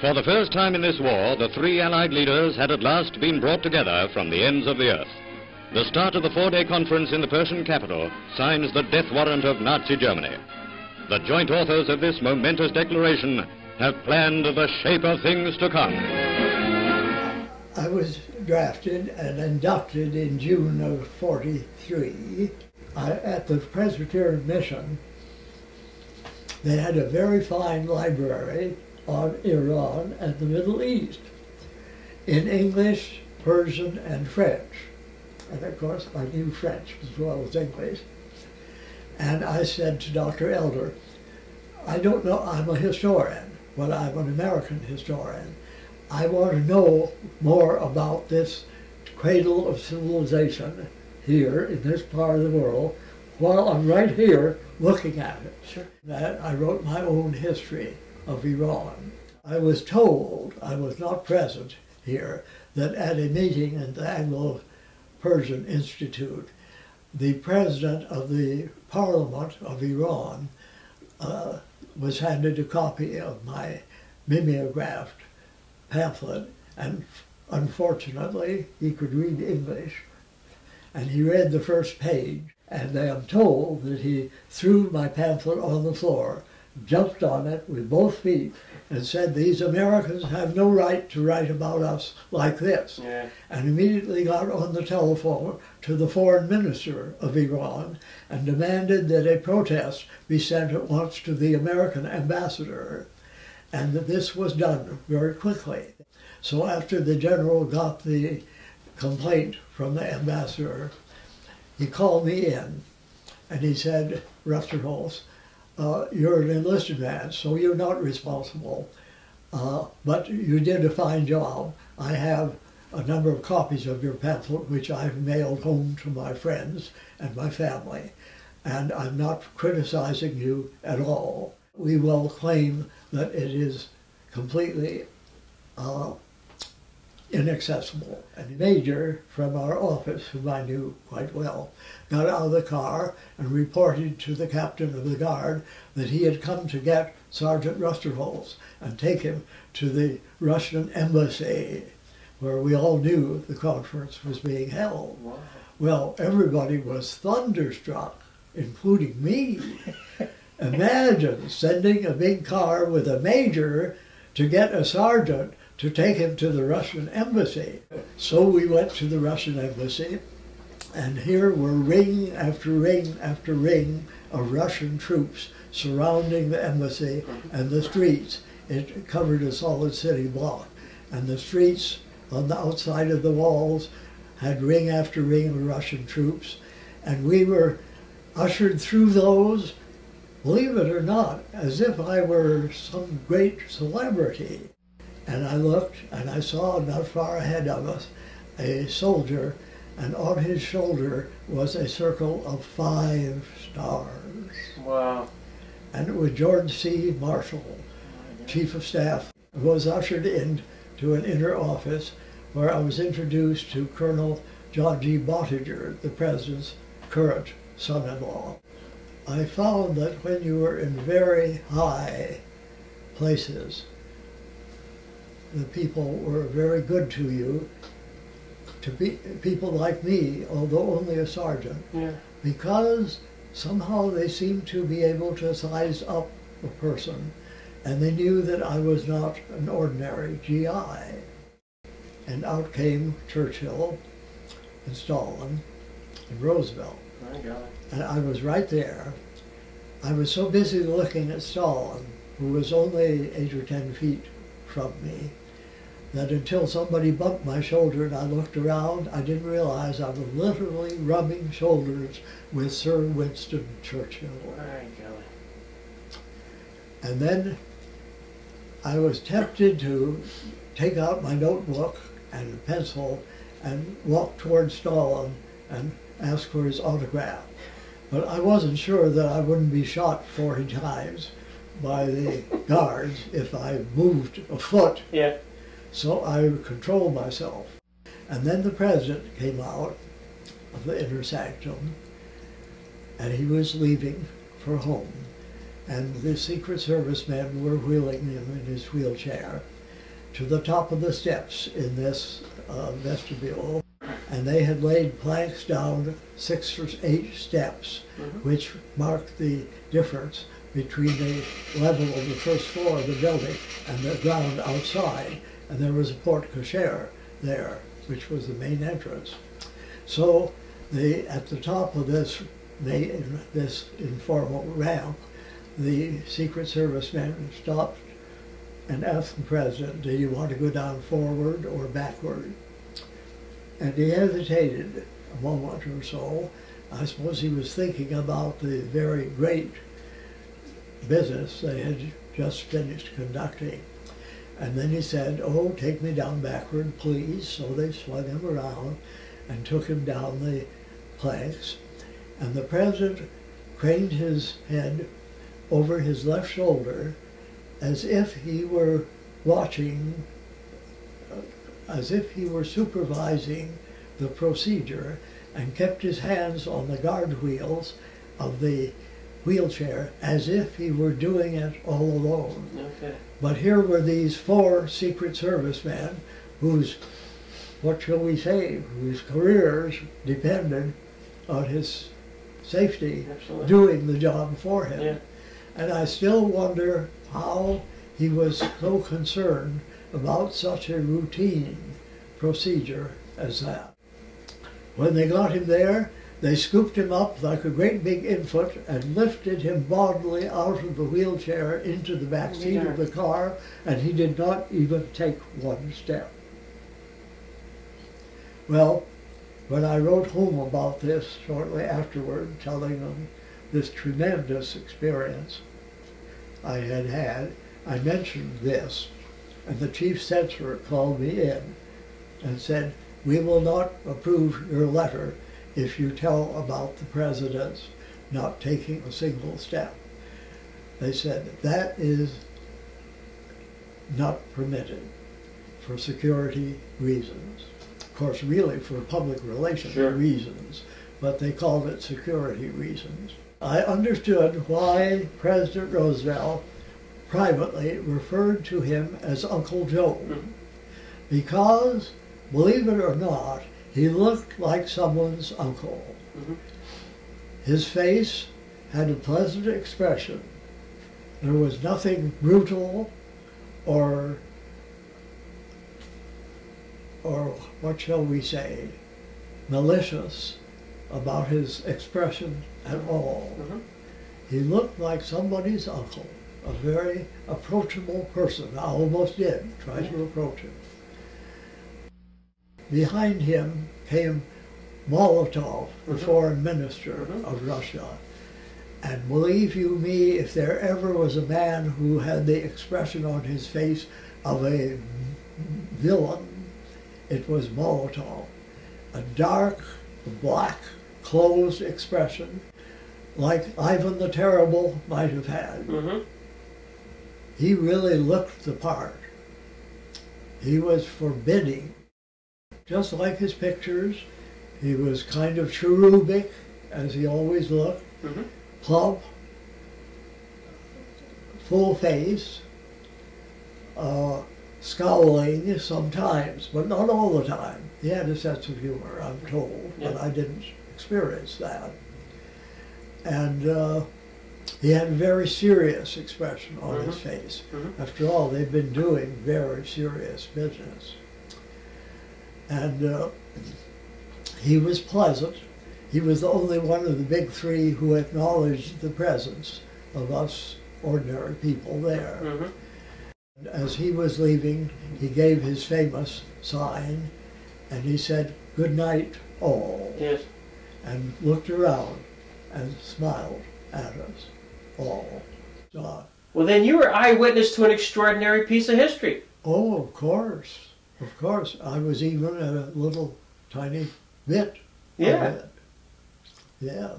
For the first time in this war, the three Allied leaders had at last been brought together from the ends of the earth. The start of the four-day conference in the Persian capital signs the death warrant of Nazi Germany. The joint authors of this momentous declaration have planned the shape of things to come. I was drafted and inducted in June of 43 I, at the Presbyterian Mission. They had a very fine library on Iran and the Middle East in English, Persian, and French. And of course, I knew French as well as English. And I said to Dr. Elder, I don't know, I'm a historian, but I'm an American historian. I want to know more about this cradle of civilization here in this part of the world while I'm right here looking at it. Sure. That I wrote my own history of Iran. I was told, I was not present here, that at a meeting in the Anglo-Persian Institute, the president of the parliament of Iran uh, was handed a copy of my mimeographed pamphlet, and unfortunately, he could read English, and he read the first page, and I am told that he threw my pamphlet on the floor, jumped on it with both feet, and said, these Americans have no right to write about us like this. Yeah. And immediately got on the telephone to the foreign minister of Iran and demanded that a protest be sent at once to the American ambassador and that this was done very quickly. So after the general got the complaint from the ambassador, he called me in and he said, Rusterholtz, uh, you're an enlisted man, so you're not responsible, uh, but you did a fine job. I have a number of copies of your pamphlet, which I've mailed home to my friends and my family, and I'm not criticizing you at all. We will claim that it is completely uh, inaccessible. And the major from our office, whom I knew quite well, got out of the car and reported to the captain of the guard that he had come to get Sergeant Rusterholtz and take him to the Russian embassy, where we all knew the conference was being held. Wow. Well, everybody was thunderstruck, including me. Imagine sending a big car with a major to get a sergeant to take him to the Russian embassy. So we went to the Russian embassy, and here were ring after ring after ring of Russian troops surrounding the embassy and the streets. It covered a solid city block. And the streets on the outside of the walls had ring after ring of Russian troops. And we were ushered through those believe it or not, as if I were some great celebrity. And I looked and I saw not far ahead of us a soldier, and on his shoulder was a circle of five stars. Wow. And it was George C. Marshall, Chief of Staff, was ushered in to an inner office where I was introduced to Colonel John G. Boettiger, the President's current son-in-law. I found that when you were in very high places, the people were very good to you, to be, people like me, although only a sergeant, yeah. because somehow they seemed to be able to size up a person, and they knew that I was not an ordinary GI. And out came Churchill and Stalin and Roosevelt. And I was right there. I was so busy looking at Stalin, who was only eight or ten feet from me, that until somebody bumped my shoulder and I looked around, I didn't realize I was literally rubbing shoulders with Sir Winston Churchill. And then I was tempted to take out my notebook and pencil and walk toward Stalin and ask for his autograph. But I wasn't sure that I wouldn't be shot 40 times by the guards if I moved a foot. Yeah. So I controlled myself. And then the president came out of the inner sanctum, and he was leaving for home. And the Secret Service men were wheeling him in his wheelchair. to the top of the steps in this uh, vestibule, and they had laid planks down six or eight steps, which marked the difference between the level of the first floor of the building and the ground outside. And there was a porte cochere there, which was the main entrance. So the, at the top of this, main, this informal ramp, the Secret Service men stopped and asked the president, do you want to go down forward or backward? And he hesitated a moment or so. I suppose he was thinking about the very great business they had just finished conducting. And then he said, oh, take me down backward, please. So they swung him around and took him down the planks. And the president craned his head over his left shoulder as if he were watching, as if he were supervising the procedure and kept his hands on the guard wheels of the wheelchair as if he were doing it all alone. Okay. But here were these four Secret Service men whose, what shall we say, whose careers depended on his safety Absolutely. doing the job for him. Yeah. And I still wonder how he was so concerned about such a routine procedure as that. When they got him there, they scooped him up like a great big infant and lifted him bodily out of the wheelchair into the back oh seat of the car, and he did not even take one step. Well, when I wrote home about this shortly afterward, telling them this tremendous experience I had had, I mentioned this, and the chief censor called me in and said, we will not approve your letter if you tell about the president's not taking a single step. They said that is not permitted for security reasons. Of course, really for public relations Sure. reasons, but they called it security reasons. I understood why President Roosevelt privately referred to him as Uncle Joe. Mhm. Because, believe it or not, he looked like someone's uncle. Mhm. His face had a pleasant expression. There was nothing brutal or, or what shall we say, malicious about his expression at all. Mhm. He looked like somebody's uncle, a very approachable person. I almost did try to approach him. Behind him came Molotov, the Mhm. foreign minister Mhm. of Russia. And believe you me, if there ever was a man who had the expression on his face of a villain, it was Molotov. A dark, black, closed expression, like Ivan the Terrible might have had. Mhm. He really looked the part. He was forbidding. Just like his pictures, he was kind of cherubic, as he always looked, Mhm. plump, full face, uh, scowling sometimes, but not all the time. He had a sense of humor, I'm told, but I didn't experience that. And uh, he had a very serious expression on his Mhm. face. Mhm. After all, they've been doing very serious business. And uh, he was pleasant. He was the only one of the big three who acknowledged the presence of us ordinary people there. Mhm. And As he was leaving, he gave his famous sign and he said, Good night, all, Yes. and looked around and smiled at us all. So, Well, then you were eyewitness to an extraordinary piece of history. oh, of course, of course. I was even at a little tiny bit Yeah. Yes.